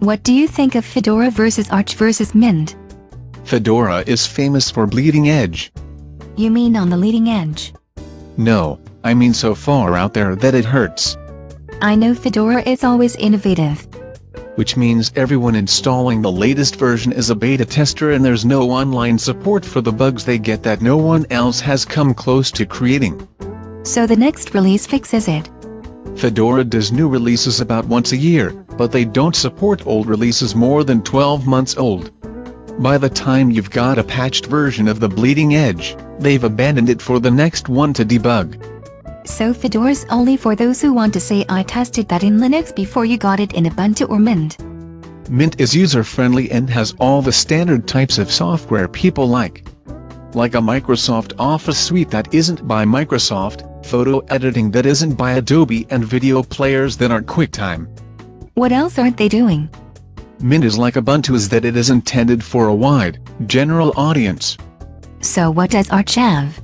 What do you think of Fedora versus Arch versus Mint? Fedora is famous for bleeding edge. You mean on the leading edge? No, I mean so far out there that it hurts. I know Fedora is always innovative. Which means everyone installing the latest version is a beta tester and there's no online support for the bugs they get that no one else has come close to creating. So the next release fixes it. Fedora does new releases about once a year, but they don't support old releases more than 12 months old. By the time you've got a patched version of the bleeding edge, they've abandoned it for the next one to debug. So Fedora's only for those who want to say I tested that in Linux before you got it in Ubuntu or Mint. Mint is user-friendly and has all the standard types of software people like. Like a Microsoft Office suite that isn't by Microsoft, photo editing that isn't by Adobe and video players that aren't QuickTime. What else aren't they doing? Mint is like Ubuntu is that it is intended for a wide, general audience. So what does Arch have?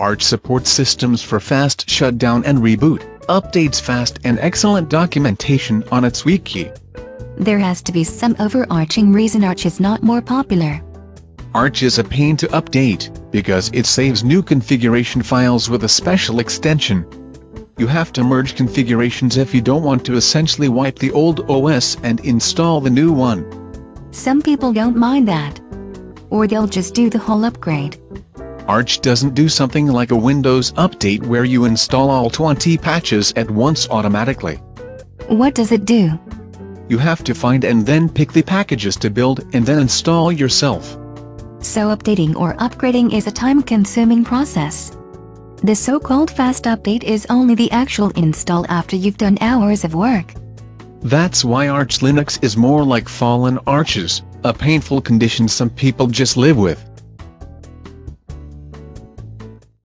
Arch supports systems for fast shutdown and reboot, updates fast and excellent documentation on its wiki. There has to be some overarching reason Arch is not more popular. Arch is a pain to update, because it saves new configuration files with a special extension. You have to merge configurations if you don't want to essentially wipe the old OS and install the new one. Some people don't mind that. Or they'll just do the whole upgrade. Arch doesn't do something like a Windows update where you install all 20 patches at once automatically. What does it do? You have to find and then pick the packages to build and then install yourself. So updating or upgrading is a time-consuming process. The so-called fast update is only the actual install after you've done hours of work. That's why Arch Linux is more like fallen arches, a painful condition some people just live with.